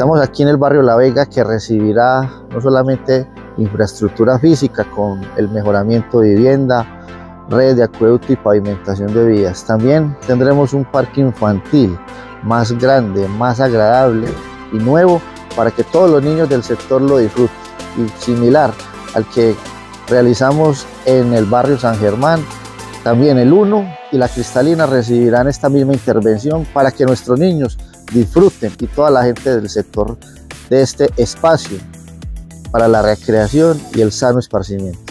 Estamos aquí en el barrio La Vega que recibirá no solamente infraestructura física con el mejoramiento de vivienda, redes de acueducto y pavimentación de vías. También tendremos un parque infantil más grande, más agradable y nuevo para que todos los niños del sector lo disfruten y similar al que realizamos en el barrio San Germán. También el 1 y la Cristalina recibirán esta misma intervención para que nuestros niños disfruten y toda la gente del sector de este espacio para la recreación y el sano esparcimiento.